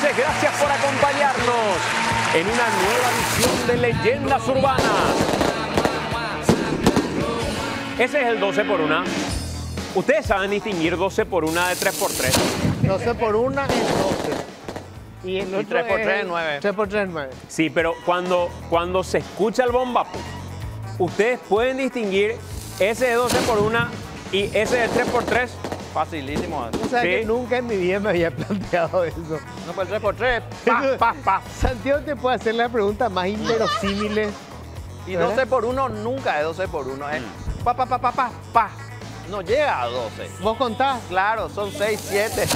noches, gracias por acompañarnos en una nueva edición de Leyendas Urbanas. Ese es el 12 por 1. Ustedes saben distinguir 12 por 1 de 3 por 3. 12 por 1 es 12. Y el otro 3 por es 3 es 9. 3 por 3 es 9. Sí, pero cuando, cuando se escucha el bombapo, ustedes pueden distinguir ese de 12 por 1 y ese de 3 por 3. Facilísimo. O sea Sí. que nunca en mi vida me había planteado eso. No, pues el 3 por 3 Pa, pa, pa. Santiago te puede hacer la pregunta más inverosímil. Y ¿Verdad? 12 por 1 nunca es 12 por 1. Es pa, pa, pa, pa, pa, pa. No llega a 12. ¿Vos contás? Claro, son 6, 7.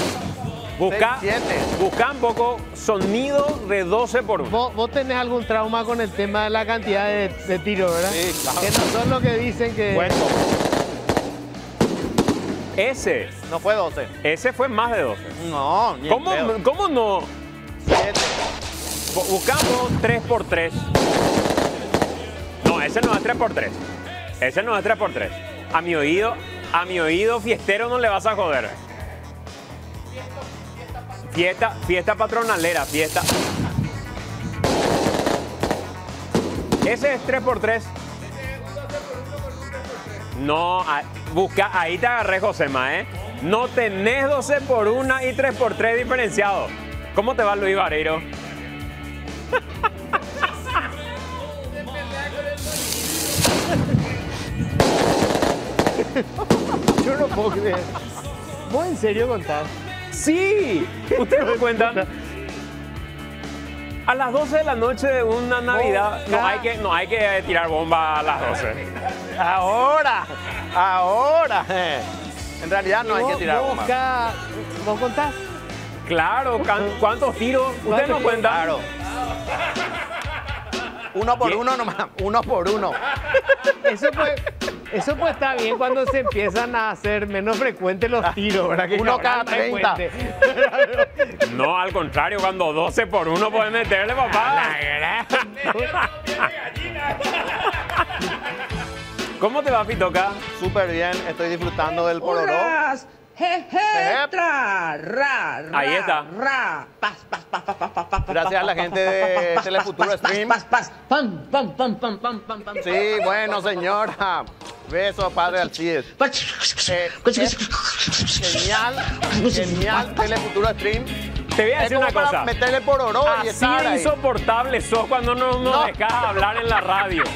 Busca, Seis, siete. busca un poco sonido de 12 por 1. ¿Vos, vos tenés algún trauma con el tema de la cantidad de, de tiros, ¿verdad? Sí, claro. Que no son lo que dicen que... Cuento. Ese, No fue 12. ese fue más de 12. No, ni en ¿Cómo, pedo. ¿Cómo no? 7. Bu- Buscamos 3 por 3. No, ese no es 3 por 3. Ese no es 3 por 3. A mi oído, a mi oído fiestero no le vas a joder. Fiesta, fiesta patronalera, fiesta. Ese es 3 por 3. No, a- busca, ahí te agarré, Josema, ¿eh? No tenés 12 por 1 y 3 por 3 diferenciado. ¿Cómo te va Luis Vareiro? Yo no puedo creer. ¿Vos en serio contás? Sí, ustedes me cuentan. A las 12 de la noche de una Navidad no hay que, no hay que tirar bomba a las 12. Ahora. Ahora. En realidad no hay que ¿Vos- tirar vos, bomba. ¿Vos contás? Claro, ¿cuántos tiros? Ustedes no cuentan. Claro. Uno por uno nomás. Uno por uno. Eso pues, eso pues está bien cuando se empiezan a hacer menos frecuentes los tiros, ¿verdad? Que Uno cada es frecuente. No, al contrario, cuando 12 por 1 pueden meterle, papá. ¿Cómo te va, Pitoca? Súper bien. Estoy disfrutando del pororó. Ahí está. Gracias a la gente de Telefuturo Stream. pas, pas, pam, pam, pam, pam, pam, pam, pam. Sí, bueno, señora. Beso, padre Alcides. Eh, genial, genial Telefuturo Stream. Te voy a Es decir como una para cosa. meterle pororó y Así estar ahí. insoportable sos cuando no nos No. dejas hablar en la radio.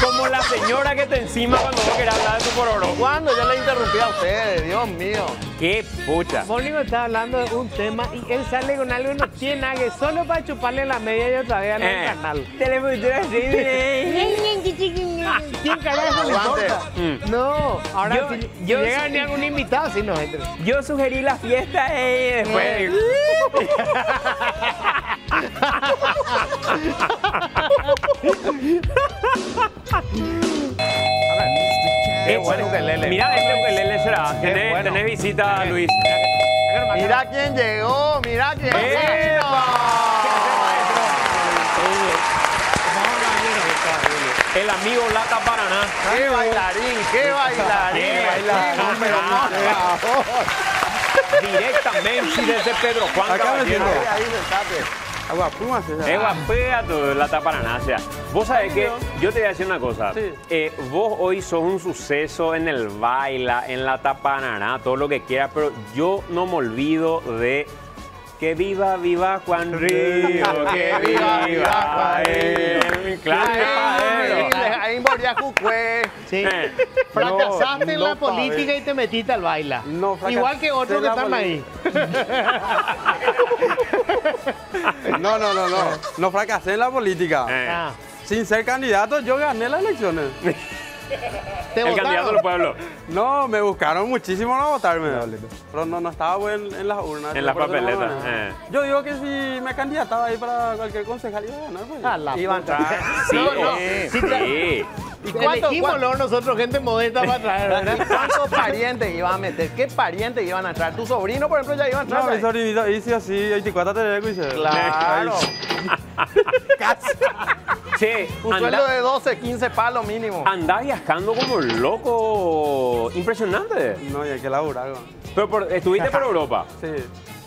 Como la señora que te encima cuando vos querés hablar de tu pororo. ¿Cuándo? Yo le interrumpí a ustedes, Dios mío. ¡Qué pucha! Mónico está hablando de un tema y él sale con algo que no tiene nada que solo para chuparle la media y otra vez al Eh. canal. Telefuturo ¿Quién carajo le Aguante. importa? Mm. No, ahora Yo- si, si yo llega sí- ni algún invitado, si no entra. Yo sugerí la fiesta y después. Qué buen ukelele. Mira este ukelele será. Qué Tenés, bueno. tenés visita, Luis. Mira quién llegó, mira quién ¡Epa! El amigo Lata Paraná. ¡Qué bailarín, qué bailarín! Qué bailarín, bailarín. Directamente desde Pedro Juan Acá Caballero. Es guapea tu Lata Paraná. O sea, vos sabés que yo te voy a decir una cosa. Sí. Eh, vos hoy sos un suceso en el baila, en la tapananá, todo lo que quieras, pero yo no me olvido de que viva, viva Juan Río, que viva, viva Juan Río. Claro, Cucue. Sí. Eh, Fracasaste No, en no, la política y te metiste al baila. No, Igual que otros que están ahí. No, no, no, no. No fracasé en la política. eh, Ah, Sin ser candidato, yo gané las elecciones. ¿Te el votaron? candidato del pueblo. No, me buscaron muchísimo a votarme. Pero no, no estaba buen en las urnas. En las no papeletas, eh. Yo digo que si me candidataba ahí para cualquier concejal iba a ganar. Pues. A la Iba a entrar. Sí, No, no. Sí, sí. ¿Y cuánto- cuánto- luego nosotros gente modesta para traer, ¿Y ¿verdad? cuántos parientes iban a meter? ¿Qué parientes iban a entrar? ¿Tu sobrino, por ejemplo, ya iba a entrar? No, mi ahí? sobrinito hice así, 24 te dice. Claro. Che, Un anda- sueldo de 12, 15 palos mínimo. Andás viajando como loco. Impresionante. No, y hay que laburar. Pero por- estuviste por Europa. Sí.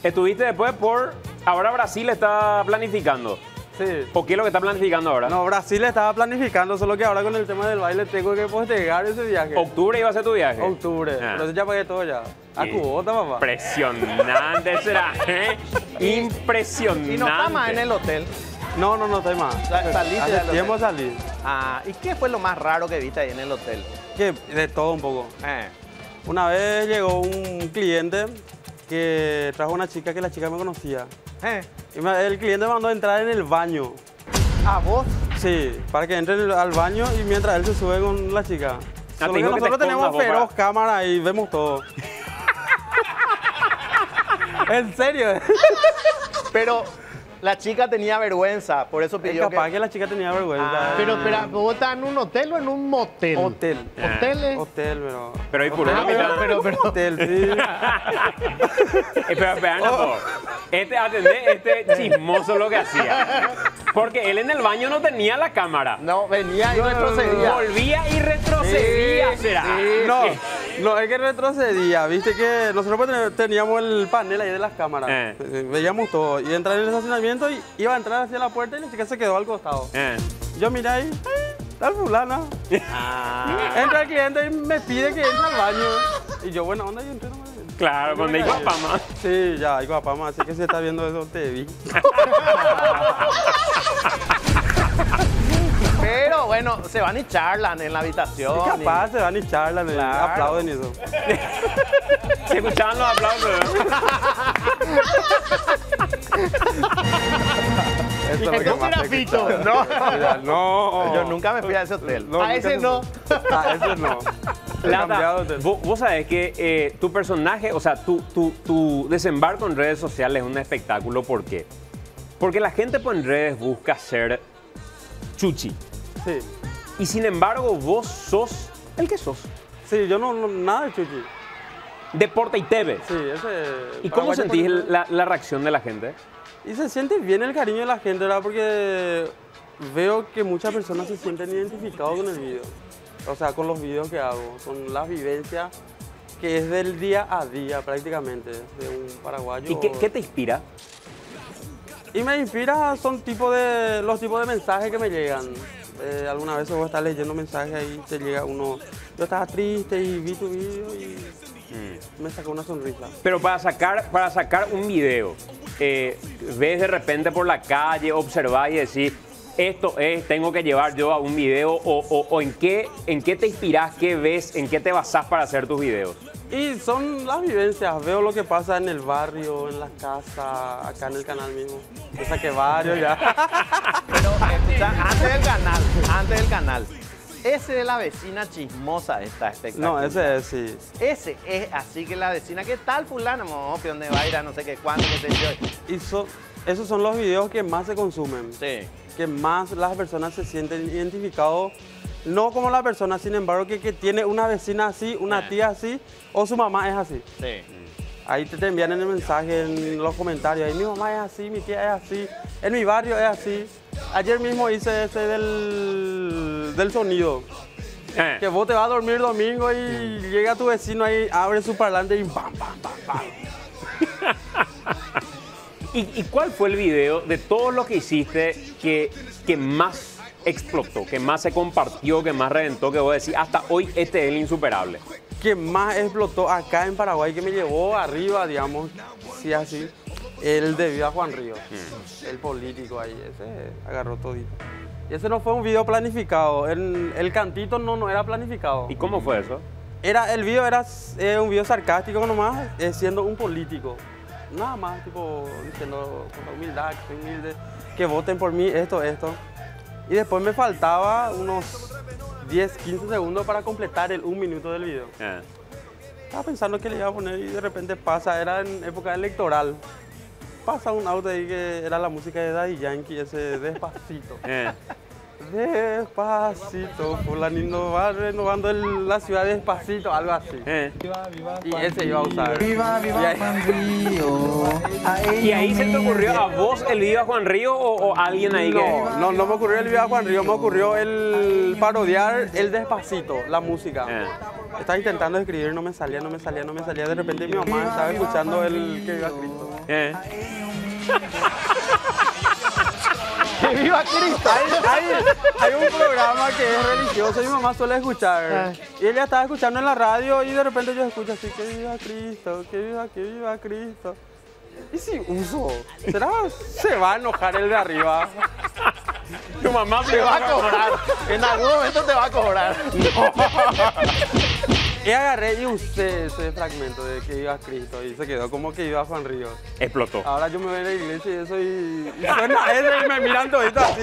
Estuviste después por Ahora Brasil está planificando. Sí. ¿O qué es lo que está planificando ahora? No, Brasil estaba planificando, solo que ahora con el tema del baile tengo que postergar ese viaje. Octubre iba a ser tu viaje. Octubre. Ah. Pero eso ya pagué todo ya. A. Cubota, papá. Impresionante será, ¿eh? Impresionante. Y no está más en el hotel. No, no, no estoy más. Sa- saliste del tiempo hotel. salí. Ah, ¿y qué fue lo más raro que viste ahí en el hotel? Que de todo un poco. Eh, Una vez llegó un cliente que trajo una chica que la chica me conocía. Eh, Y me- el cliente me mandó a entrar en el baño. ¿A vos? Sí, para que entre en el- al baño y mientras él se sube con la chica. Ah, Solo te que dijo que te nosotros tenemos vos, feroz para- cámara y vemos todo. en serio. Pero la chica tenía vergüenza, por eso Es pidió capaz que... que la chica tenía vergüenza. Ah. Pero espera, ¿vos estás en un hotel o en un motel? Hotel. ¿Hoteles? Hotel, pero. Pero hay por pero, mitad. pero, pero, Hotel, sí. Espera, espera, no, Este, atendé, este chismoso lo que hacía. Porque él en el baño no tenía la cámara. No, venía y No, retrocedía. Volvía y retrocedía, Sí, será. sí. No, no, es que retrocedía. Viste que nosotros pues ten- teníamos el panel ahí de las cámaras. Eh. Eh, Veíamos todo. Y entrar en el estacionamiento y iba a entrar hacia la puerta y la chica se quedó al costado. Eh. Yo miré ahí, "Ay, tal fulana. Ah, Entra el cliente y me pide que entre al baño. Y yo, bueno, onda, yo entré nomás. Claro, cuando papá más. Sí, ya, hay papá más, así que si está viendo eso, te vi. pero bueno, se van y charlan en la habitación. Sí, capaz se van y charlan, y Claro. aplauden y eso. Se escuchaban los aplausos. Eso es lo que más Fito. No, Mira, no. yo nunca me fui a ese hotel. A nunca ese se- no. A ese no. Plata, vos, vos sabés que eh, tu personaje, o sea, tu, tu, tu desembarco en redes sociales es un espectáculo. ¿Por qué? Porque la gente pues, en redes busca ser chuchi. Sí. Y sin embargo, vos sos el que sos. Sí, yo no, no- nada de chuchi. Deporte y TV. Sí, ese. ¿Y cómo sentís por- la, la reacción de la gente? Y se siente bien el cariño de la gente, ¿verdad? Porque veo que muchas personas se sienten identificados con el video. O sea, con los videos que hago, con la vivencia que es del día a día prácticamente de un paraguayo. ¿Y qué, qué te inspira? Y me inspira, son tipo de, los tipos de mensajes que me llegan. Eh, alguna vez vos estás leyendo mensajes y te llega uno, yo estaba triste y vi tu video y me sacó una sonrisa. Pero para sacar, para sacar un video, eh, ves de repente por la calle, observás y decís, esto es, tengo que llevar yo a un video, o, o- o en, qué, en qué te inspirás, qué ves, en qué te basás para hacer tus videos. Y son las vivencias, veo lo que pasa en el barrio, en la casa, acá en el canal mismo. O sea que barrio ya. Pero escucha, antes del canal, antes del canal. Ese de la vecina chismosa está espectacular. No, ese es sí. Ese es así que la vecina, ¿qué tal fulano? Mo, que ¿Dónde va a ir a no sé qué cuándo, qué sé yo? Y so- esos son los videos que más se consumen. Sí. Que más las personas se sienten identificados. No como la persona, sin embargo, que, que tiene una vecina así, una Ah. tía así, o su mamá es así. Sí. Ahí te, te envían en el mensaje, en los comentarios. Ahí mi mamá es así, mi tía es así, en mi barrio es así. Ayer mismo hice ese del, del sonido. Eh, Que vos te vas a dormir domingo y llega tu vecino ahí, abre su parlante y pam, pam, pam, pam. ¿Y, y cuál fue el video de todo lo que hiciste que, que más explotó, que más se compartió, que más reventó, que vos decís, hasta hoy este es el insuperable? Que más explotó acá en Paraguay, que me llevó arriba, digamos, sí así, el de Viva Juan Río, el político ahí, ese agarró todito. Y ese no fue un video planificado, el, el cantito no, no era planificado. ¿Y cómo fue eso? Era, el video era eh, un video sarcástico nomás, eh, siendo un político. Nada más, tipo, diciendo con la humildad, que soy humilde, que voten por mí, esto, esto. Y después me faltaba unos 10, 15 segundos para completar el un minuto del video. Estaba pensando que le iba a poner y de repente pasa, era en época electoral. Pasa un auto ahí que era la música de Daddy Yankee, ese despacito. Despacito, fulanito va renovando el- la ciudad despacito, algo así. Eh. Y ese iba a usar. Viva, viva Y ahí- Juan Río. ¿Y ahí se te ocurrió a vos el video a Juan Río o, o alguien ahí que.? No, no, no me ocurrió el video a Juan Río, me ocurrió el parodiar el despacito, la música. Eh. Estaba intentando escribir, no me salía, no me salía, no me salía. De repente mi mamá estaba escuchando el que iba Cristo. Eh. ¡Que viva Cristo! Hay, hay- hay un programa que es religioso y mi mamá suele escuchar. Ah. Y ella estaba escuchando en la radio y de repente yo escucho así, que viva Cristo, que viva, que viva Cristo. Y si uso, ¿será? Se va a enojar el de arriba. Tu mamá Te va a cobrar. En algún momento te va a cobrar. Y agarré y usé ese fragmento de que iba Cristo y se quedó como que iba Juan Ríos. Explotó. Ahora yo me voy a la iglesia y eso y, y suena eso y me miran todito así.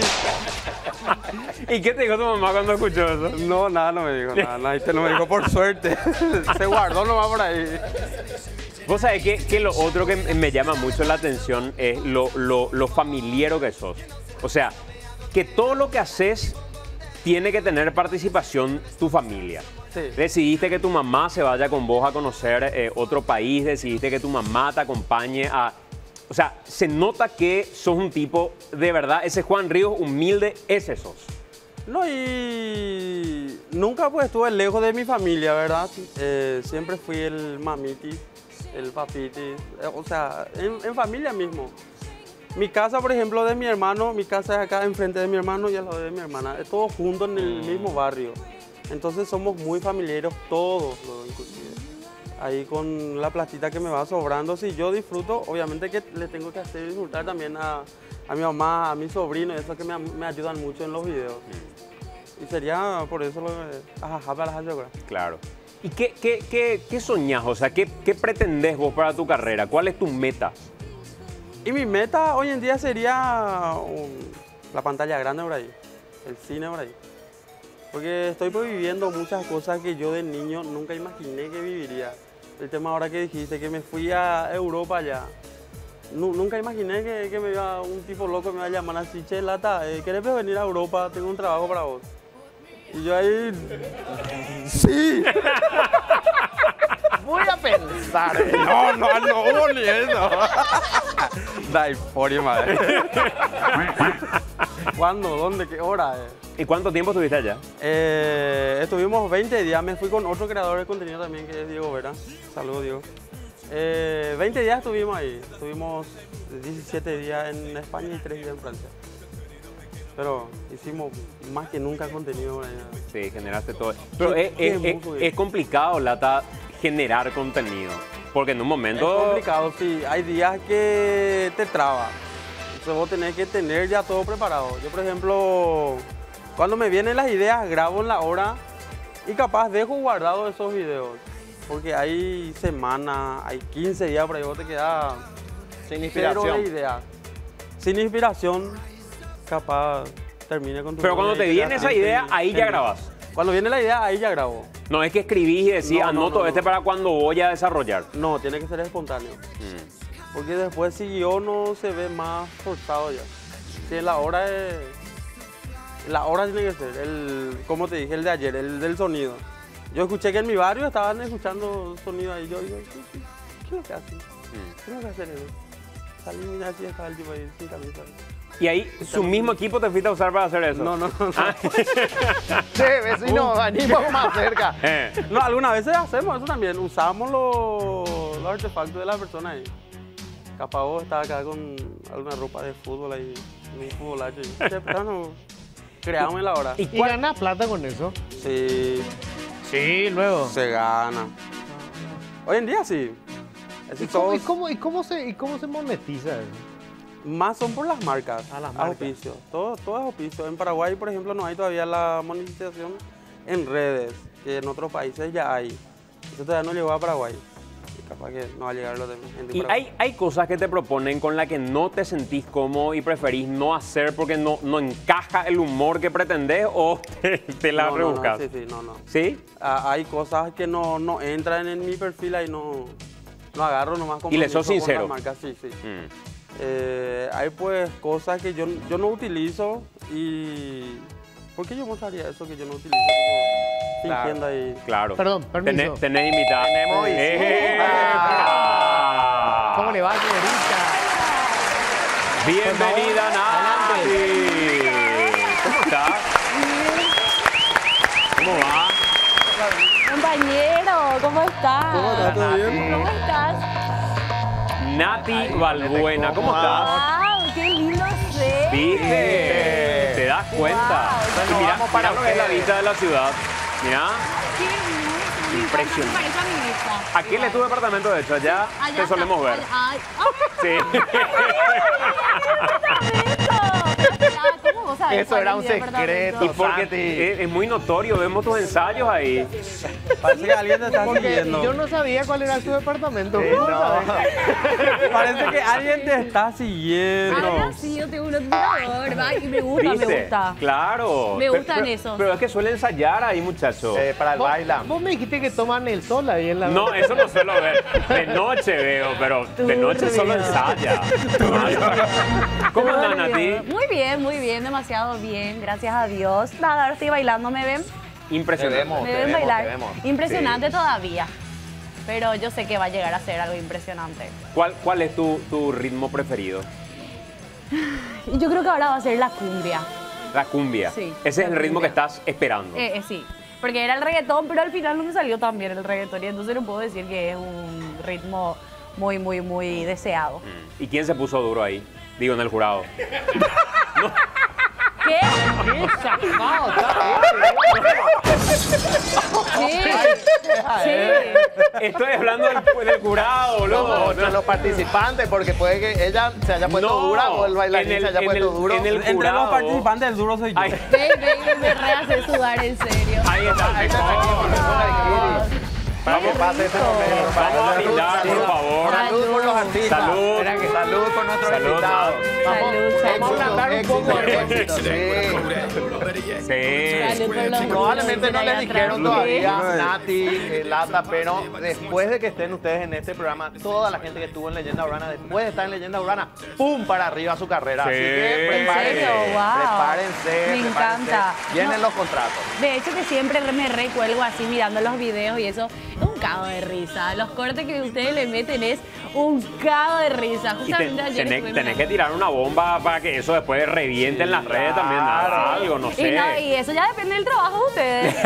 ¿Y qué te dijo tu mamá cuando escuchó eso? No, nada, no me dijo nada, nada, este no me dijo por suerte. Se guardó nomás por ahí. Vos sabés que, que lo otro que me llama mucho la atención es lo, lo, lo familiero que sos. O sea, que todo lo que haces tiene que tener participación tu familia. Sí. Decidiste que tu mamá se vaya con vos a conocer eh, otro país, decidiste que tu mamá te acompañe a... O sea, se nota que sos un tipo de verdad, ese Juan Ríos humilde, ese sos. No, y nunca pues estuve lejos de mi familia, ¿verdad? Eh, siempre fui el mamiti, el papiti, eh, o sea, en, en familia mismo. Mi casa, por ejemplo, de mi hermano, mi casa es acá enfrente de mi hermano y al lado de mi hermana, es todo junto en el mismo barrio. Entonces somos muy familiares todos, inclusive. Ahí con la platita que me va sobrando, si yo disfruto, obviamente que le tengo que hacer disfrutar también a, a mi mamá, a mi sobrino, eso que me, me ayudan mucho en los videos. Y sería por eso lo que... Ajá, para las. Claro. ¿Y qué, qué, qué, qué soñás? O sea, ¿qué, ¿qué pretendés vos para tu carrera? ¿Cuál es tu meta? Y mi meta hoy en día sería um, la pantalla grande por ahí, el cine por ahí. Porque estoy pues viviendo muchas cosas que yo de niño nunca imaginé que viviría. El tema ahora que dijiste, que me fui a Europa ya. Nu- nunca imaginé que, que me iba un tipo loco me iba a llamar así, che, Lata, eh, ¿querés venir a Europa? Tengo un trabajo para vos. Y yo ahí, sí. Voy a pensar. No, no, no hubo ni eso. Dai, por madre. ¿Cuándo? ¿Dónde? ¿Qué hora? eh? ¿Y cuánto tiempo estuviste allá? Eh, estuvimos 20 días, me fui con otro creador de contenido también que es Diego Vera. Saludos, Diego. Eh, 20 días estuvimos ahí, estuvimos 17 días en España y 3 días en Francia. Pero hicimos más que nunca contenido. allá. Sí, generaste todo. Pero es, es- es- es complicado, Lata, generar contenido. Porque en un Es momento... complicado, sí. Hay días que te traba. Entonces vos tenés que tener ya todo preparado. Yo, por ejemplo, cuando me vienen las ideas, grabo en la hora y capaz dejo guardado esos videos. Porque hay semanas, hay 15 días ahí, vos te quedás Sin cero inspiración. de ideas. Sin inspiración, capaz termine con tu Pero cuando te viene quedas esa idea, ahí ya grabas. Cuando viene la idea, ahí ya grabo. No es que escribís y decís, No, no, anoto no, este no. para cuando voy a desarrollar. No, tiene que ser espontáneo. Porque después si yo no se ve más forzado ya. Si la hora es... La hora tiene que ser, el, como te dije, el de ayer, el del sonido. Yo escuché que en mi barrio estaban escuchando sonido ahí. Yo digo, ¿qué, qué, qué es lo que hacen? ¿Qué es lo que hacen eso? Salí así, estaba el tipo ahí sin camisa. Y ahí, su mismo equipo te fuiste a usar para hacer eso. No, no, no. no. Che, vecino, venimos más cerca. Eh, No, algunas veces hacemos eso también. Usamos los, los artefactos de la persona ahí. Capaz vos estás acá con alguna ropa de fútbol ahí, un futbolacho. y, Creamos en la hora. ¿Y ¿Y cuál- ganas plata con eso? Sí, Sí, luego. se gana. Hoy en día sí. ¿Y cómo, y, cómo, y, cómo se, ¿Y cómo se monetiza eso? Más son por las marcas. Ah, las marcas. Auspicio. Todo, todo es auspicio. En Paraguay, por ejemplo, no hay todavía la monetización en redes, que en otros países ya hay. Eso todavía no llegó a Paraguay. Capaz que no va a llegar lo de Y hay, hay cosas que te proponen con las que no te sentís cómodo y preferís no hacer porque no, no encaja el humor que pretendés o te, te la No, rebuscas. No, sí, sí, no, no. ¿Sí? Ah, hay cosas que no, no entran en mi perfil y no, no agarro nomás Y le sos sincero. las marcas, sí, sí. Mm. Eh, hay pues cosas que yo, yo no utilizo y... ¿Por qué yo mostraría eso que yo no utilizo? Fingiendo ahí. Claro. Perdón, permiso. Tenés, tenés invitada. Tenemos ¡Epa! ¿Cómo le va, señorita? Bienvenida, Nati. ¿Cómo estás? ¿Cómo va? Compañero, ¿cómo estás? ¿Cómo estás? ¿Todo bien? ¿Cómo estás? Nati Balbuena. ¿Cómo estás? ¡Wow! ¡Qué lindo ser! ¿Viste? ¿Te das cuenta? Wow. Y mira, vamos para mira lo que es la vista de la ciudad. Mira, Impresionante. aquí es tu departamento, de hecho, allá Allá te solemos ver. Sí. Eso era un secreto. Y porque es, es muy notorio, vemos tus ensayos ahí. Parece que alguien te está Porque siguiendo. yo no sabía cuál era su departamento. Parece que alguien te está siguiendo. Ahora sí, yo tengo un admirador, va, y me gusta, ¿Viste? me gusta. Claro. Me gustan pero, esos. Pero es que suele ensayar ahí, muchacho. Eh, para el baila. Vos me dijiste que toman el sol ahí en la No, eso no suelo ver. De noche veo, pero de noche solo ensaya. ¿Cómo andan a ti? Muy bien, muy bien, demasiado bien, gracias a Dios. Nada, ahora estoy bailando, ¿me ven? Impresionante. Te vemos. ¿Me ven te bailar? vemos. Impresionante todavía. Pero yo sé que va a llegar a ser algo impresionante. ¿Cuál, cuál es tu, tu ritmo preferido? Yo creo que ahora va a ser la cumbia. La cumbia. Sí, Ese es el ritmo que cumbia. estás esperando. Eh, eh, sí, porque era el reggaetón, pero al final no me salió tan bien el reggaetón. Y entonces no puedo decir que es un ritmo muy, muy, muy deseado. ¿Y quién se puso duro ahí? Digo, en el jurado. ¿Qué? ¡Qué sacado! Sí. Sí. Estoy hablando del, del jurado, boludo. No, los participantes, porque puede que ella se haya puesto No, dura o el bailarín el- se haya puesto el- duro. en el- Entre jurado. los participantes, el duro soy yo. Ay, Baby, me re hace sudar, en serio. ahí está, ahí está. Para que pase ese momento. para Vamos a brindar, por favor. Salud por los artistas. Salud. Espera que salud por nuestros Salud, invitados. Salud, salud. Vamos a hablar un poco de éxito, éxito, Sí. Los Probablemente no les atrás. dijeron todavía, Nati, eh, Lata, pero después de que estén ustedes en este programa, toda la gente que estuvo en Leyenda Urbana, después de estar en Leyenda Urbana, ¡pum! para arriba su carrera. Así Sí. que prepárense. Prepárense. Me encanta. Vienen No. los contratos. De hecho que siempre me recuelgo así mirando los videos y eso cago de risa. Los cortes que ustedes le meten es un cago de risa. Y te- Justamente ayer tenés, tenés que tirar una bomba para que eso después reviente en las redes también. nada, Algo, no Y, sé. no, y eso ya depende del trabajo de ustedes.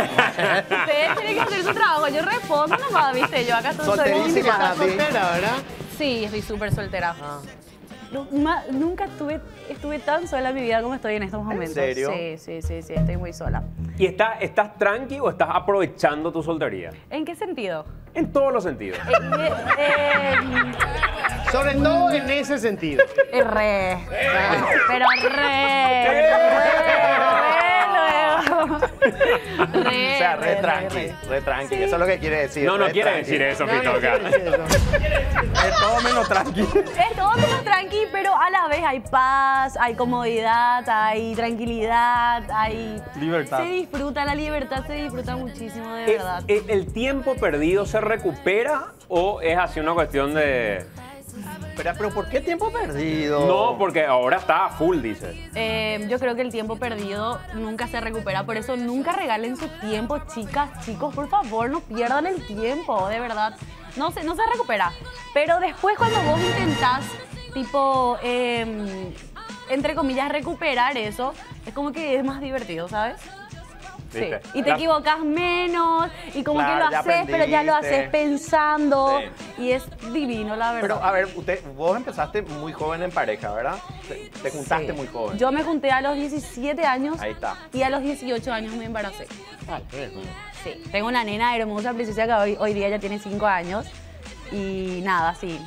ustedes tienen que hacer su trabajo. Yo respondo nomás, viste. Yo acá Nati. soltera, ¿verdad? Sí, estoy súper soltera. Ah. No, ma- nunca estuve, estuve tan sola en mi vida como estoy en estos momentos. serio? Sí, sí, sí, sí, estoy muy sola. ¿Y está- estás tranqui o estás aprovechando tu soltería? ¿En qué sentido? En todos los sentidos. Eh, eh, eh, Sobre todo en ese sentido. eh, re. Pero re. Re, Re, O sea, re re, tranqui, re. re tranqui. Eso es lo que quiere decir. No, no re quiere tranqui. decir eso, No, no Pitoca. quiero decir eso. Es todo menos tranquilo. Es todo menos tranqui, pero a la vez hay paz, hay comodidad, hay tranquilidad, hay... Libertad. Se disfruta, la libertad se disfruta muchísimo, de ¿El, verdad. el- el tiempo perdido se recupera o es así una cuestión de... Pero, pero ¿por qué tiempo perdido? No, porque ahora está full, dice. Eh, yo creo que el tiempo perdido nunca se recupera, por eso nunca regalen su tiempo, chicas, chicos, por favor, no pierdan el tiempo, de verdad. No se, no se recupera. Pero después cuando vos intentás, tipo, em, entre comillas, recuperar eso, es como que es más divertido, ¿sabes? Y te equivocas menos, y como Claro, que lo haces, pero ya lo haces pensando, Sí. y es divino, la verdad. Pero a ver, usted, vos empezaste muy joven en pareja, ¿verdad? Te, te juntaste Sí. muy joven. Yo me junté a los 17 años Ahí está. y a los 18 años me embaracé. Sí, tengo una nena hermosa, preciosa, que hoy, hoy día ya tiene 5 años. Y nada, sí.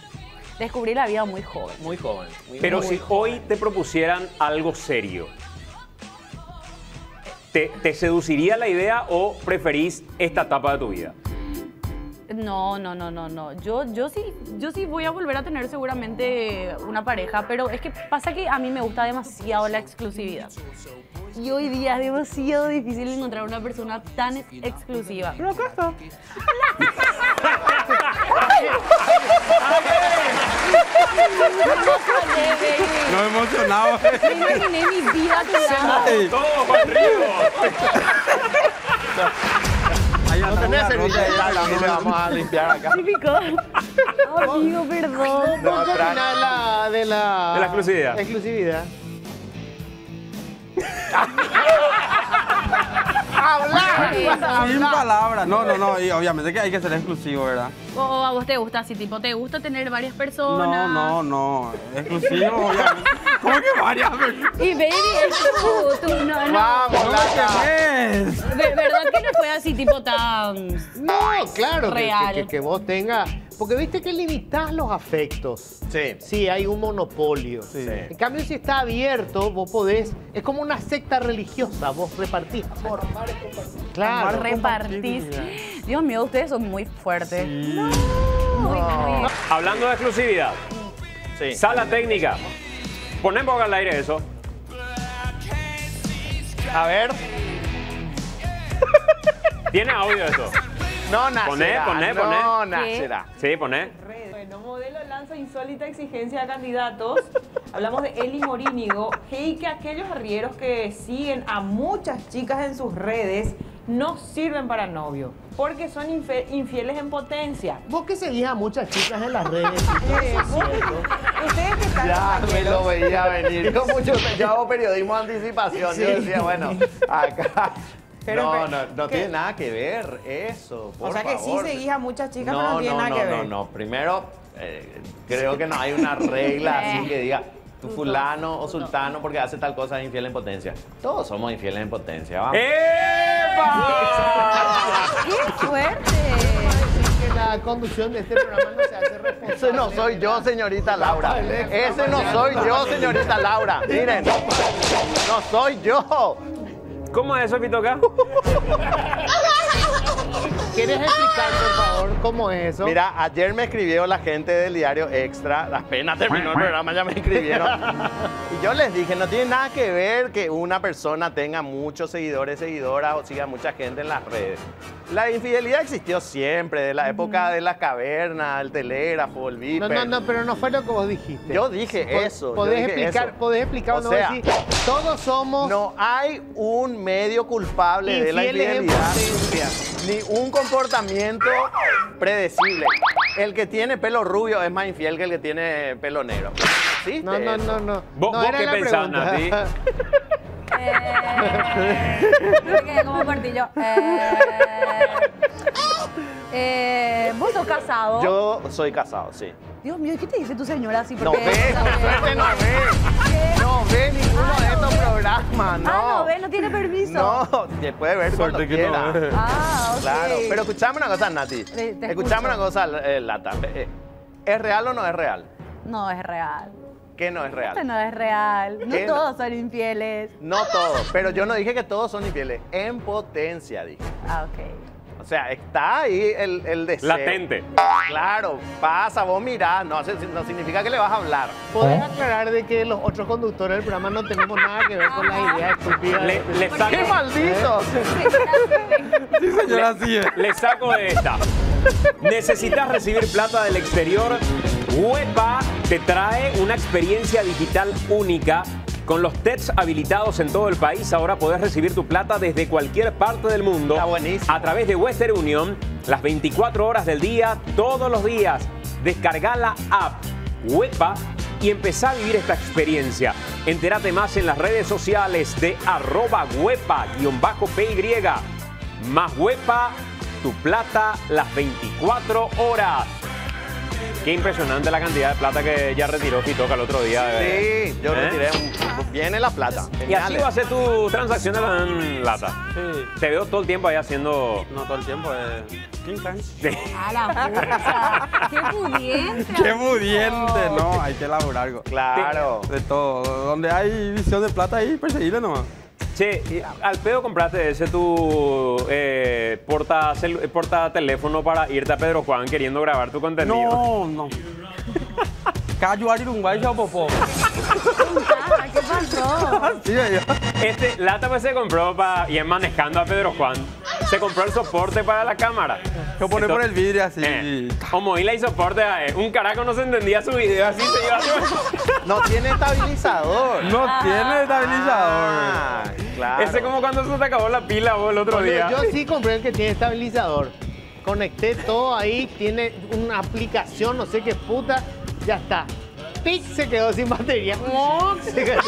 Descubrí la vida muy joven. Muy joven. muy Pero muy si hoy te propusieran algo serio, ¿te, te seduciría la idea o preferís esta etapa de tu vida? No, no, no, no, no. Yo, yo sí, yo sí voy a volver a tener seguramente una pareja, pero es que pasa que a mí me gusta demasiado la exclusividad. Y hoy día es demasiado difícil encontrar una persona tan exclusiva. Pero No emocionado. Me imaginé mi vida. Ey, ¡Todo conmigo! ahí No tenés servilleta, no le vamos a limpiar acá. Típico. Amigo, perdón. No, ¿Qué tranqui. opinas de la, de la... De la exclusividad. exclusividad? hablar. Sin palabras. No, no, no. Y obviamente que hay que ser exclusivo, ¿verdad? O, o a vos te gusta así, tipo, ¿te gusta tener varias No, personas? no, no. Exclusivo, obviamente. ¿Cómo que varias? Y baby, es tu, tu- no, no. Vamos, ¿Cómo Lata. que es? ¿Verdad que no fue así, tipo, tan... No, claro, que- Real. Que, que- que vos tengas. Porque viste que limitas los afectos. Sí. Sí, hay un monopolio. En cambio, si está abierto, vos podés. Es como una secta religiosa, vos repartís amor. Claro. Repartís. Dios mío, ustedes son muy fuertes. Muy, muy... Hablando de exclusividad, Sí. sala técnica. Boca al aire eso. A ver. ¿Tiene audio eso? No nacerá. poné, no poné. nacerá. Sí, poné. Bueno, modelo lanza insólita exigencia a candidatos. Hablamos de Eli Morínigo. Hey, que aquellos arrieros que siguen a muchas chicas en sus redes no sirven para novio, porque son infieles en potencia. Vos que seguís a muchas chicas en las redes. Vos- Ustedes que están Ya me lo veía venir. Yo mucho yo hago periodismo de anticipación. Yo decía, bueno, acá. Pero, no, no, no tiene nada que ver eso. Por O sea que sí favor. seguís a muchas chicas, pero no, no tiene no, nada no, que ver. No, no, Primero, eh, creo que no hay una regla así que diga tu fulano o sultano porque hace tal cosa es infiel en potencia. Todos somos infieles en potencia. Vamos. ¡Epa! ¡Qué fuerte! que la conducción de este programa no se hace responsable. Ese no soy yo, señorita Laura. Ese no soy yo, señorita Laura. Miren, no soy yo. ¿Cómo es eso, Pitoca? ¿Quieres explicar, por favor, cómo es eso? Mira, ayer me escribió la gente del diario Extra, apenas terminó el programa, ya me escribieron. Y yo les dije, no tiene nada que ver que una persona tenga muchos seguidores, seguidoras o siga mucha gente en las redes. La infidelidad existió siempre, de la época de la caverna, el telégrafo, el No, viper. no, no, pero no fue lo que vos dijiste. Yo dije eso, Podés dije explicar, eso. podés explicar O no sea, decir, todos somos No hay un medio culpable de la en infidelidad, ni un comportamiento predecible. El que tiene pelo rubio es más infiel que el que tiene pelo negro. ¿Existe No, no, no, no. ¿Vos- no vos era qué pensás. Nati? Eh, como. Eh, eh, ¿Vos sos casado? Yo soy casado, sí. Dios mío, ¿y ¿qué te dice tu señora así? No ve, por suerte no ve. No ve ninguno de estos programas, no. Ah, no ve, no tiene permiso. No, te puede ver cuando Suerte que no quiera. ve. Ah, ok. Claro, pero escuchame una cosa, Nati. Te- te Escuchame escucho. una cosa, eh, Lata. Eh, ¿Es real o no es real? No es real. ¿Qué no es Esto real? no es real. No ¿Qué no? todos son infieles. No todos, pero yo no dije que todos son infieles. En potencia, dije. Ah, ok. O sea, está ahí el, el deseo. Latente. Claro, pasa, vos mirás, no, no significa que le vas a hablar. ¿Podés aclarar de que los otros conductores del programa no tenemos nada que ver con las ideas estúpidas? Le, le saco, ¡Qué maldito! Sí, señora, sí es. le saco de esta. ¿Necesitas recibir plata del exterior? Huepa te trae una experiencia digital única. Con los TEDs habilitados en todo el país, ahora podés recibir tu plata desde cualquier parte del mundo. Está buenísimo. A través de Western Union, las 24 horas del día, todos los días. Descarga la app Huepa y empezá a vivir esta experiencia. Entérate más en las redes sociales de arroba huepa-py. Más huepa, tu plata las 24 horas. Qué impresionante la cantidad de plata que ya retiró Fitoca el otro día. eh. Sí, yo ¿Eh? retiré un... Viene la plata. Y así va a ser tu transacción de la lata. Sí. Te veo todo el tiempo ahí haciendo... No todo el tiempo, eh. King time. A la. Qué pudiente. Qué pudiente, no, hay que elaborar algo. Claro. De todo. Donde hay visión de plata ahí, perseguirle nomás. Che, al pedo compraste ese tu eh, porta, porta teléfono para irte a Pedro Juan queriendo grabar tu contenido. No, no. Cayo ya popó. ¿Qué pasó? Sí. Este, Lata pues se compró para ir manejando a Pedro Juan. Se compró el soporte para la cámara. Yo pone por el vidrio así. Eh, como y soporte, eh, un carajo no se entendía su video así, se iba a- No tiene estabilizador. No tiene estabilizador. Ah, claro. Ese como cuando se te acabó la pila vos el otro día. yo sí compré el que tiene estabilizador. Conecté todo ahí, tiene una aplicación, no sé qué puta, ya está. pic se quedó sin batería. Se quedó-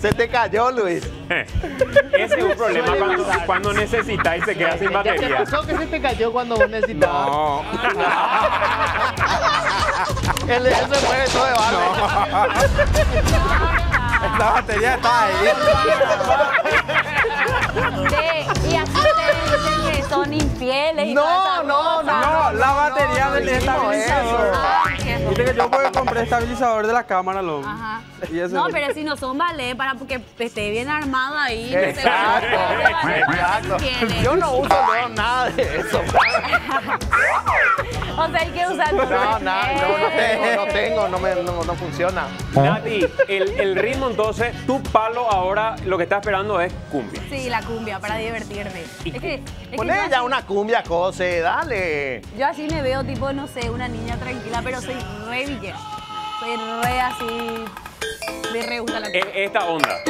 Se te cayó, Luis. Ese es un problema cuando, cuando necesitas y se queda sin ¿Ya te batería. pasó que se te cayó cuando vos necesitabas? No. Él, él se mueve todo de barro. La batería está ahí. Sí, y así te dicen que son infieles y No, que yo pues, compré estabilizador de la cámara, lo. Ajá. Y No, pero si no son ballet para que esté bien armado ahí. Exacto, vea que exacto. Yo no uso no, nada de eso. O sea, hay que usar No, nada, no, no tengo, no tengo, no, me, no, no funciona. Nati, el, el ritmo entonces, tu palo ahora lo que está esperando es cumbia. Sí, la cumbia para divertirme. Es que, es Poné ya así- una cumbia, José, dale. Yo así me veo tipo, no sé, una niña tranquila, pero soy re villera. Soy re así. Me re gusta la E- Esta onda.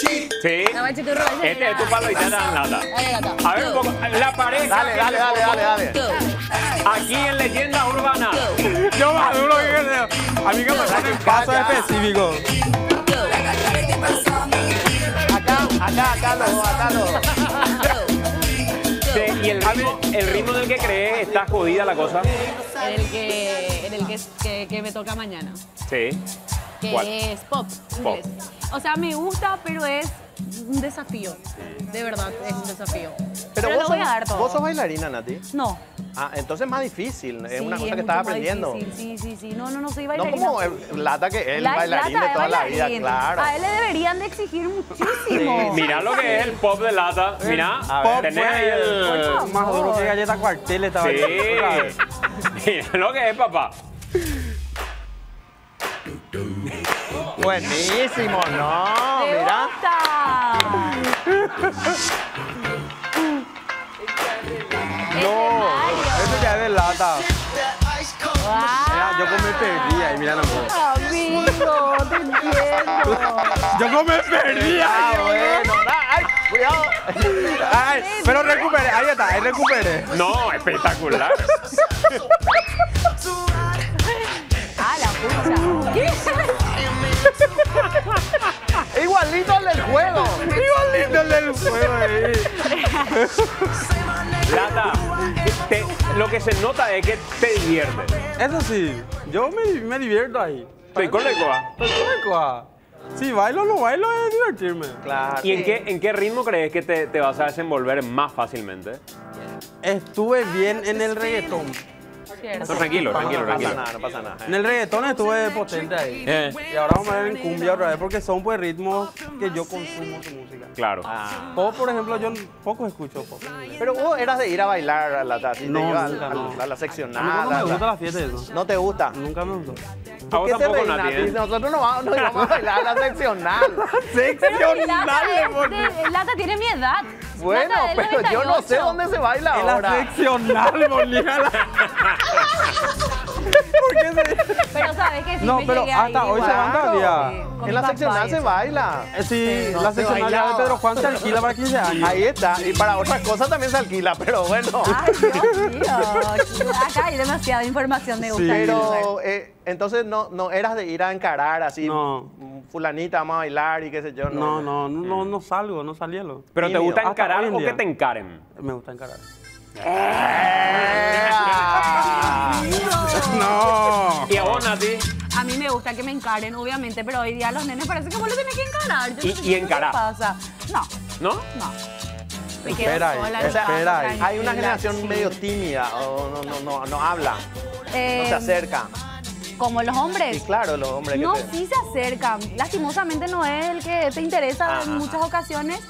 Sí. Esa Este es tu palo y te dan lata. A ver un poco, la pareja. Dale, dale, dale, dale, dale. Aquí en Leyenda Urbana. Yo maduro que creo. A mí que me ponen pasos específicos. Acá, acá, acá los dos, acá los dos. Sí, y el ritmo, el ritmo del que crees está jodida la cosa. En el que, en el que, que, que me toca mañana. Sí. Que ¿Cuál? es pop. Pop. inglés. O sea, me gusta, pero es un desafío. De verdad, es un desafío. Pero, vos lo voy a dar todo. ¿Vos sos bailarina, Nati? No. Ah, entonces es más difícil. Es Sí, una cosa que estás aprendiendo. difícil. Sí, sí, sí. No, no, no soy No bailarina. como el Lata que él, La- bailarín de es toda la vida, claro. A él le deberían de exigir muchísimo. Mira lo que es el pop de lata. Mira, A ver. tenés ahí el. Por Más duro que galleta cuartel estaba Sí. Mira lo que es, papá. Buenísimo, no, ¡Me mira. gusta! No, Eso ya es de lata. ¡Wow! Mira, yo como me perdí ahí, mira nomás. Amigo, te entiendo. Yo como me perdí Ah, ahí. bueno. Ay, cuidado. Ay, pero recupere, ahí está, ahí recupere. No, espectacular. Ah, la pucha. Igualito al del juego. Igualito el del juego ahí. Lata, te- lo que se nota es que te divierte. Eso sí, yo me, me divierto ahí. Estoy con la coa. Estoy con la Si bailo o no bailo es divertirme. Claro. ¿Y en qué, en qué ritmo crees que te, te vas a desenvolver más fácilmente? Estuve bien en el reggaetón. No, tranquilo, tranquilo, No pasa tranquilo. nada, no pasa nada. En el reggaetón estuve potente ahí. Eh, Y ahora vamos a ver en cumbia otra vez porque son pues ritmos que yo consumo su música. claro. Ah. Pop, por ejemplo, yo poco escucho pop. Pero vos eras de ir a bailar a la así, No, nunca, no. a la no seccionada. me gusta la- fiesta eso. ¿No te gusta? Nunca me gustó. A vos ¿Qué se tampoco, Nati? ¿eh? Nosotros no vamos, no íbamos a bailar a la seccional. Lata, es de- Lata tiene mi edad. Bueno, pero yo no sé 98. dónde se baila En la ahora. seccional, bolívar. ¿Por qué se.? Pero sabes que sí No, me pero llegué hasta hoy se van todavía. Sí, con En mi la papá seccional y se eso. baila. Eh, Sí, No la se seccional ya de bailaba. Pedro Juan se alquila para 15 años. Ahí está. Y para otras cosas también se alquila, pero bueno. Ay, Dios mío. Acá hay demasiada información, me gusta. Pero eh, entonces no, no eras de ir a encarar así. No. mm, Fulanita, vamos a bailar y qué sé yo. No, no, no, no, no salgo, no salía lo. ¿Pero te Tímido. gusta Hasta encarar hoy en o día. que te encaren? Me gusta encarar. No. ¿Y a vos, Nati? A mí me gusta que me encaren, obviamente, pero hoy día los nenes parece que vos lo tenés que encarar. Yo Y- no sé y qué encarar. pasa. No, ¿No? no. Me Espera sola espera ahí. Hay una generación sí. medio tímida, o no, no, no, no habla, no Eh, se acerca. Como los hombres. Y claro, los hombres que No, se- sí se acercan. Lastimosamente no es el que te interesa Ajá. en muchas ocasiones.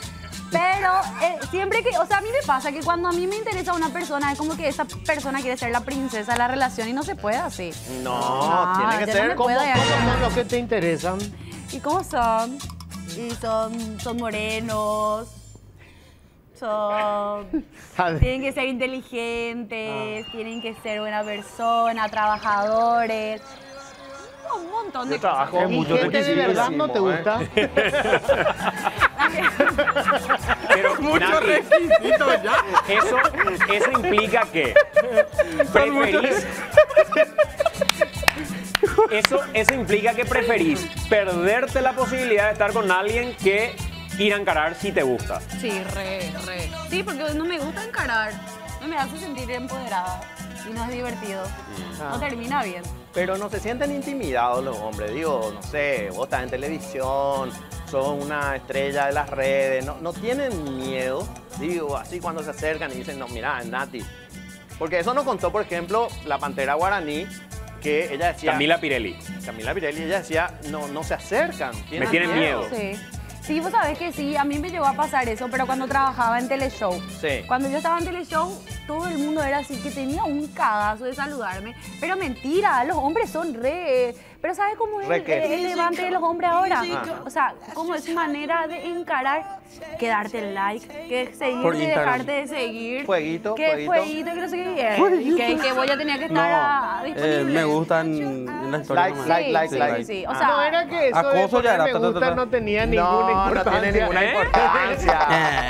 Pero eh, siempre que, o sea, a mí me pasa que cuando a mí me interesa una persona, es como que esa persona quiere ser la princesa de la relación y no se puede así. No, No, tiene que no ser me como... puedo ¿Cómo son los que te interesan? ¿Y cómo son? Y son, son morenos, son... Tienen que ser inteligentes, tienen que ser buena persona, trabajadores. Un montón de Yo trabajo cosas. ¿Y mucho gente de verdad no te gusta? Pero, Nati, requisitos ya. eso, eso implica que preferís, eso, eso implica que preferís perderte la posibilidad de estar con alguien que ir a encarar si te gusta. Sí, re, re. Sí, porque no me gusta encarar. No me hace sentir empoderada. Y no es divertido. No termina bien. Pero no se sienten intimidados los hombres. Digo, no sé, vos estás en televisión, son una estrella de las redes, no, no tienen miedo. Digo, así cuando se acercan y dicen, no, mira, es Nati. Porque eso nos contó, por ejemplo, la pantera guaraní, que ella decía. Camila Pirelli. Camila Pirelli, ella decía, no, no se acercan. Me tienen miedo. Sí. Sí, vos sabés que sí, a mí me llegó a pasar eso, pero cuando trabajaba en Teleshow. Sí. Cuando yo estaba en Teleshow, todo el mundo era así, que tenía un cagazo de saludarme. Pero mentira, los hombres son re... Pero ¿sabes cómo es ¿Re el, el levante de los hombres ahora? Ah. O sea, como es su manera de encarar, que darte el like, que seguirte, Por Instagram. dejarte de seguir. Fueguito, que fueguito. fueguito, que no sé qué. Y que, que voy a tener que estar No, eh, disponible. me gustan en la historia. Like, nomás. like, Sí, like, sí, like. sí, O Ah. sea, no era que eso acoso ya era, me ta, ta, ta, gusta ta. no tenía ninguna No, no importancia. tiene ninguna ¿Eh? importancia.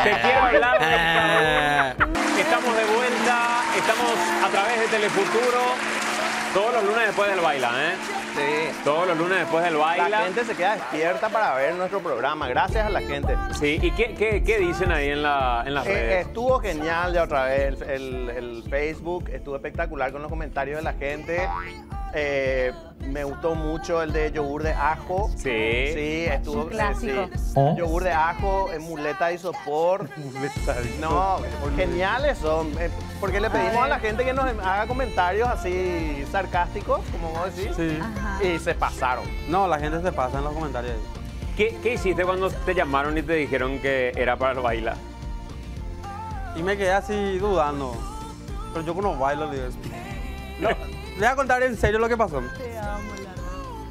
Te quiero hablar. Eh, Estamos de vuelta, estamos a través de Telefuturo. Todos los lunes después del baila, ¿eh? Sí. Todos los lunes después del La baila. gente se queda despierta para ver nuestro programa. Gracias a la gente. Sí, ¿y qué, qué, qué dicen ahí en, la, en las Eh, redes? estuvo genial ya otra vez el, el- el Facebook, estuvo espectacular con los comentarios de la gente. Eh, me gustó mucho el de yogur de ajo. Sí. Sí, estuvo. Un clásico. eh, sí. Yogur de ajo, en muleta y sopor. No, geniales son. Eh, porque le pedimos a la gente que nos haga comentarios así sarcásticos, como vos decís. sí. Ajá. Y se pasaron. No, la gente se pasa en los comentarios. ahí. ¿Qué, qué hiciste cuando te llamaron y te dijeron que era para el baila? Y me quedé así dudando. Pero yo no bailo, le digo. No, le voy a contar en serio lo que pasó.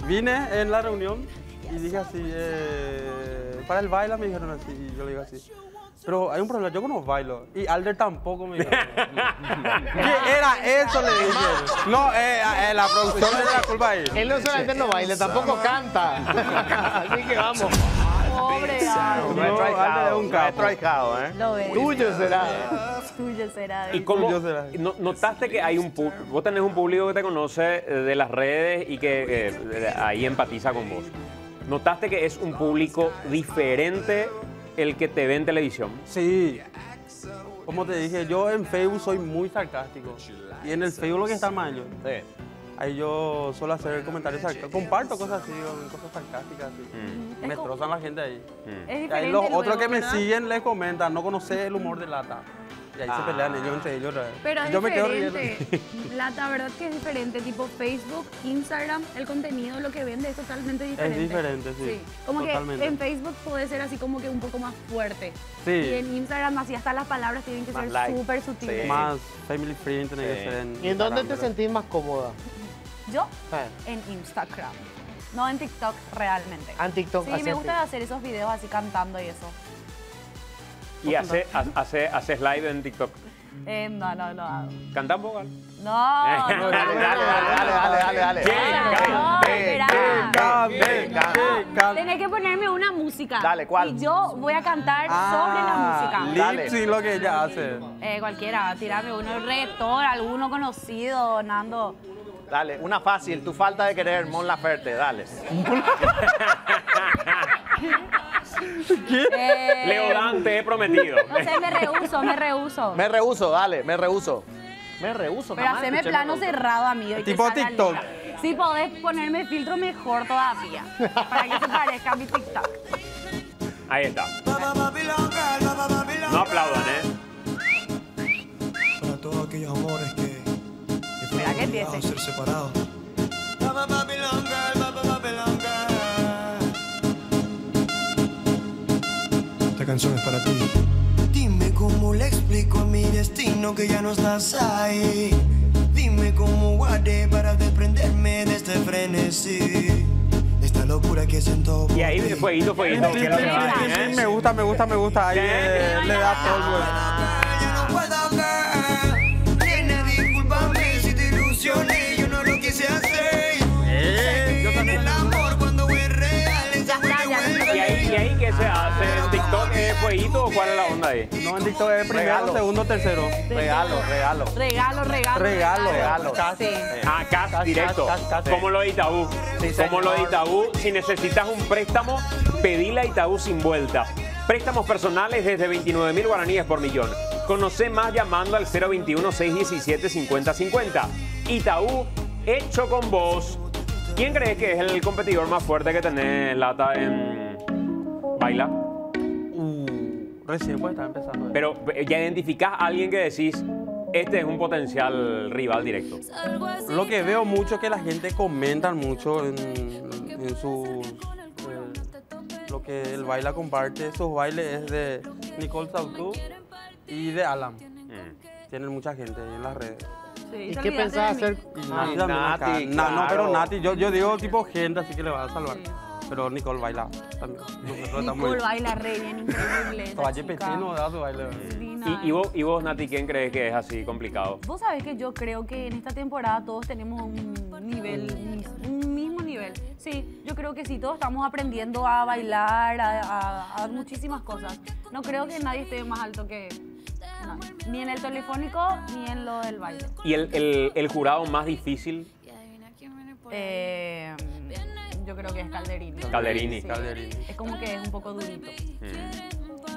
Vine en la reunión y dije así, eh, para el baile me dijeron así, y yo le digo así. Pero hay un problema, yo no bailo. Y Alder tampoco me dijo. ¿Qué era eso? Le dije. No, eh, eh, la producción le da la culpa ahí. Él no solamente no baila, tampoco canta. Así que vamos. Pobre Alder es ahijado, un capo. ¿eh? Lo ves. Tuyo será. Tuyo será. ¿Y cómo será. no- notaste que hay un público, vos tenés un público que te conoce eh, de las redes y que eh, ahí empatiza con vos? ¿Notaste que es un público diferente el que te ve en televisión? Sí. Como te dije, yo en Facebook soy muy sarcástico. Y en el Facebook lo que está mal yo. Sí. Ahí yo suelo hacer comentarios sarcásticos. Comparto cosas así, cosas sarcásticas así. Es Me destrozan la gente ahí. Es Y ahí diferente. los otros que me siguen les comentan, no conoces el humor de lata. Y ahí se pelean ellos entre ellos. otra vez. Pero es yo me quedo riendo. diferente. Lata, ¿verdad que es diferente? Tipo Facebook, Instagram, el contenido, lo que vende es totalmente diferente. diferente, sí, Como totalmente. que en Facebook puede ser así como que un poco más fuerte. Sí. Y en Instagram así hasta las palabras tienen que Más ser light. súper sutiles. Sí. Más family friendly tiene Sí. que ser en ¿Y en dónde te sentís más cómoda? Yo Ah, en Instagram. No en TikTok realmente. Ah, en TikTok, Sí, me gusta hacer esos videos así cantando y eso. Y hace, ha- hace, haces live en TikTok. Eh, no, no, no hago. ¿Canta un poco? No, Dale, no, dale, dale, dale, dale, dale. Tenés que ponerme una música. Dale, ¿cuál? Y yo voy a cantar sobre la música. Dale. Lip sync lo que ella hace. Eh, cualquiera, tirame uno rector, alguno conocido, Nando. Dale, una fácil, tu falta de querer, Mon Laferte, dale. Eh, Leo he prometido. No sé, me rehuso, me rehuso. Me rehuso, dale, me rehuso. Me rehuso, Pero haceme plano cerrado, amigo. y Tipo TikTok. Si podés ponerme filtro, mejor todavía. Para que se parezca a mi TikTok. Ahí está. No aplaudan, ¿eh? Para todos aquellos amores que, a ser separados. Canción es para ti. Dime cómo le explico a mi destino que ya no estás ahí. Dime cómo guardé para desprenderme de este frenesí. De esta locura que siento Y ahí, fueguito, fueguito. Me gusta, me gusta, me gusta. Ahí le da polvo. TikTok o cuál es la onda? ahí? No, en TikTok es primero, Regalo. segundo, tercero. Regalo, regalo. Regalo, regalo. Regalo. Regalo. Sí. Ah, cash, Cash, directo. cash, cash, cash. Como lo de Itaú. Sí, Como lo de. Itaú, si necesitas un préstamo, pedile a Itaú sin vuelta. Préstamos personales desde 29 mil guaraníes por millón. Conoce más llamando al 021-617-5050. Itaú, hecho con vos. ¿Quién crees que es el competidor más fuerte que tenés, Lata, en Baila? Recién puede estar empezando. Pero eh, ya identificás a alguien que decís, este es un potencial rival directo. Lo que veo mucho es que la gente comenta mucho en, en sus. eh, lo que el baila comparte, sus bailes es de Nicole Sautu y de Alan. Tienen mucha gente ahí en las redes. Sí, ¿Y qué pensás hacer? Y Nati. Nati, Na- No, pero. Nati, yo, yo digo tipo gente, así que le va a salvar. Pero Nicole baila también. Nicole baila re bien, increíble. esa Valle chica. Petino da su baile. Divina. ¿Y, y vos, y vos, Nati, quién crees que es así complicado? Vos sabés que yo creo que en esta temporada todos tenemos un nivel, un mismo nivel. Sí, yo creo que sí, todos estamos aprendiendo a bailar, a, a- a muchísimas cosas. No creo que nadie esté más alto que nadie. Ni en el telefónico, ni en lo del baile. ¿Y el, el- el jurado más difícil? Eh, yo creo que es Calderini. Calderini. Sí. Calderini. Es como que es un poco durito.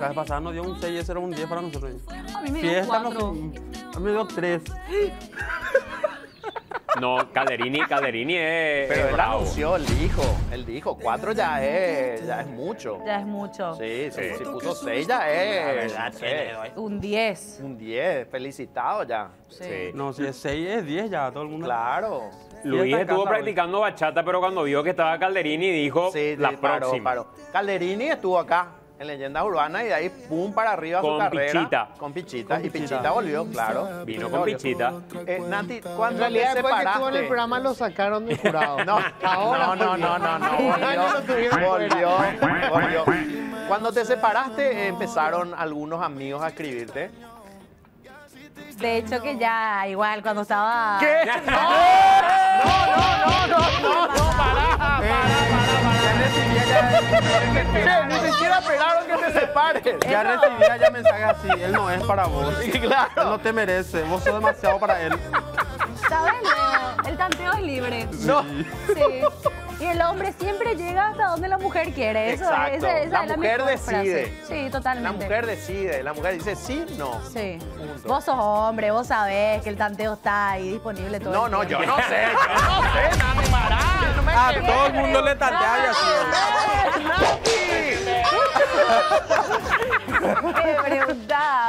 La vez pasada nos dio un 6 y ese era un 10 para nosotros. A mí me dio Fiesta cuatro. nos A mí me dio 3. No, Calderini, Calderini es, Pero él bravo. anunció, él dijo, él dijo, cuatro ya es, ya es mucho. Ya es mucho. Sí, sí, Sí. si puso seis ya es, ya es Un 10. un 10, felicitado ya. Sí. No, si es 6 es 10 ya, todo el mundo. Claro. Luis estuvo casa practicando bachata, pero cuando vio que estaba Calderini dijo Sí, la sí, paró, próxima. paró. Calderini estuvo acá en Leyendas Urbanas y de ahí pum para arriba Con su carrera. Pichita. Con Pichita. Con y Pichita. Pichita volvió, claro. Vino con volvió. Pichita. Eh, Nati, En ¿cuándo realidad, te después que estuvo en separaste? el programa, lo sacaron del jurado. No, Ahora no, no, no, no, no, volvió, volvió. Cuando te separaste, eh, empezaron algunos amigos a escribirte. De hecho que ya igual cuando estaba... ¿Qué? No, no, no, no, no, no, pará, pará, pará, Ni siquiera esperaron que te separes. Ya recibía ya mensajes así, él no es para vos. Sí, Él claro. no te merece, vos sos demasiado para él. ¿Sabes? El tanteo es libre. No. Sí. Y el hombre siempre llega hasta donde la mujer quiere. Eso, Exacto. esa- esa La es la mujer decide. frase. Sí, La totalmente. mujer decide, la mujer dice sí, no. Sí. Punto. Vos sos hombre, vos sabés que el tanteo está ahí disponible todo No, el no, yo tiempo. no sé, yo no sé. No me A todo el mundo le tantea y así.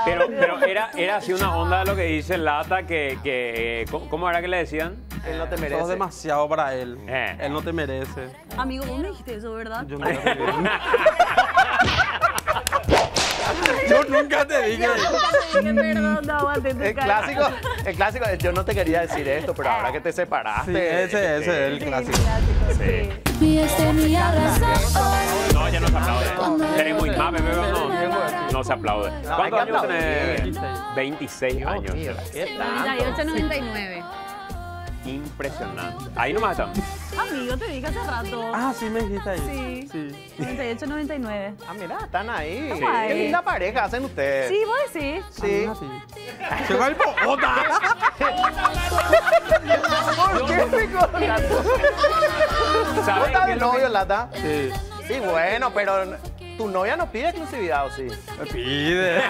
Pero, pero era, era así una onda de lo que dice Lata, que, que eh, ¿cómo- ¿cómo era que le decían? Él no te merece. Sos demasiado para él. Eh. Él no te merece. Amigo, vos me dijiste eso, ¿verdad? Yo nunca te dije. Yo nunca te dije. Perdón, no aguante tu El cara. clásico, el clásico, es, yo no te quería decir esto, pero ahora que te separaste. Sí, ese, ese es el Sí, clásico. clásico, sí. Tenía razón. No, ya no se aplaude. Tenés muy más, bebé, no, no se aplaude. ¿Cuántos años tenés? 26 Dios años. mío, ¿Qué tanto? 98, 99. Impresionante. Ahí nomás están. Amigo, te dije hace rato. Ah, sí me dijiste ahí. Sí. Sí. 98, 99. Ah, mira, están ahí. Estamos ahí. Qué linda pareja hacen ustedes. Sí, vos decís. Sí. Sí. Se va el otra. ¿Por qué me contas? ¿Sabes ¿Estás qué de es lo novio, que- Lata? Sí. Sí, bueno, pero tu novia no pide exclusividad, ¿o sí? Me pide.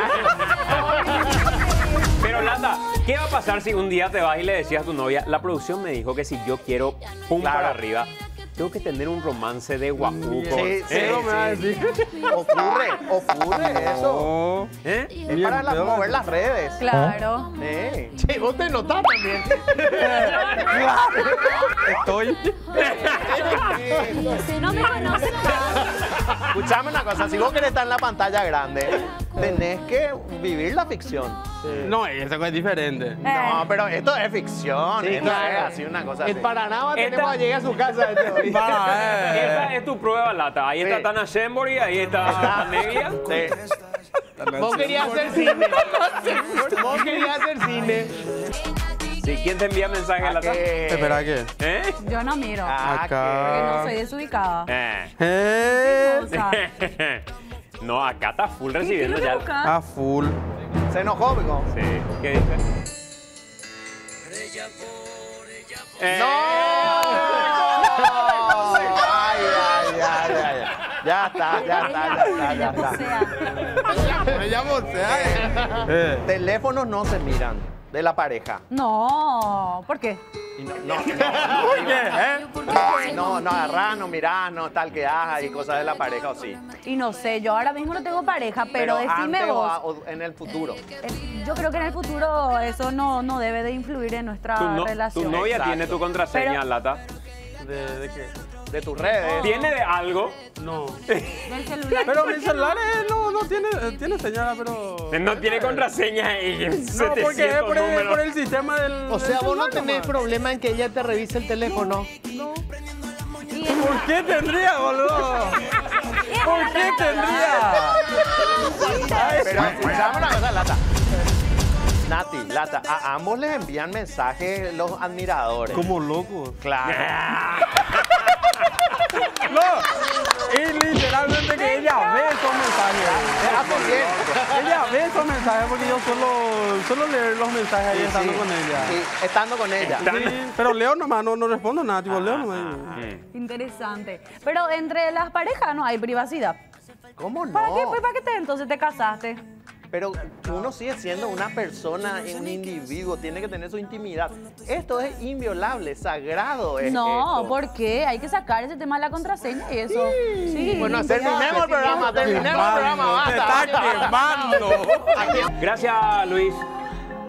Pero Lata, ¿qué va a pasar si un día te vas y le decías a tu novia, la producción me dijo que si yo quiero pum Claro. para arriba, tengo que tener un romance de guapuco? Sí, sí, Eso me va a sí. decir. Ocurre, ocurre eso. ¿Eh? Es para la- mover las redes. Claro. Sí. Che, vos te notás también. Estoy. No me conoces Escuchame una cosa, si vos querés estar en la pantalla grande, tenés que vivir la ficción. No, eso es diferente. No, pero esto es ficción, Sí, esto claro. es así una cosa En así. Paraná Esta- tenemos a llegar a su casa. Eh. Esa es tu prueba, Lata. Ahí está. Tana Shembori, ahí está. Sí. Vos querías hacer cine. Vos querías hacer cine. Sí, ¿quién te envía mensaje, ¿A Lata? qué? Espera, ¿qué? ¿Eh? Yo no miro. Ah, Acá. Porque no soy desubicada. Eh. Eh. No, acá está full recibiendo ya. A full. Se enojó, Pico. Sí. ¿Qué dice? Eh, ay, ay, ay. Ya está, ya está, ya está, ya está. Me llamo Eh. Teléfonos no se miran de la pareja. No, ¿por qué? No, no, no. ¿Eh? No, no agarrás, no mirás, no tal que hagas y cosas de la pareja o sí. Y no sé, yo ahora mismo no tengo pareja, pero, decime vos. en el futuro. Eh, Yo creo que en el futuro eso no, no debe de influir en nuestra tu, no- relación. tu novia Exacto. tiene tu contraseña, Pero- Lata. ¿De, de qué? De tus redes. ¿Tiene de algo? No. Del celular. Pero mi celular eh, no, no tiene, eh, tiene señal, pero... No tiene contraseña y No, porque es 700 por el, números. por el sistema del. O sea, del vos no celular tenés nomás. problema en que ella te revise el teléfono. Y en- ¿Por qué tendría, boludo? ¿Por qué tendría? Pero escuchame una cosa, Lata. Nati, Lata, a ambos les envían mensajes los admiradores. Como locos. Claro. Y literalmente que ella ve esos mensajes. Hace bien. Ella ve esos mensajes porque yo solo, solo leer los mensajes ahí Sí, estando sí. con ella. Sí, estando con ella. Sí, pero leo nomás, no, no respondo nada, tipo, leo nomás. Interesante. Pero entre las parejas no hay privacidad. ¿Cómo no? ¿Para qué? Pues para qué te entonces te casaste. Pero uno sigue siendo una persona, un individuo, tiene que tener su intimidad. Esto es inviolable, sagrado. Es No, esto. ¿por qué? Hay que sacar ese tema de la contraseña y eso. Sí. Bueno, ya. Terminemos el programa, terminemos el programa, Te basta. está quemando. Gracias, Luis.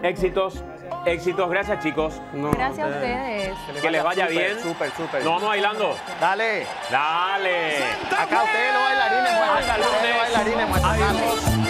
Éxitos. Éxitos. Gracias, chicos. No, Gracias a te- ustedes. Que les vaya bien. Súper, súper. Nos vamos bailando. Dale. Dale. Acá ustedes los bailarines muestran. Los bailarines muestran.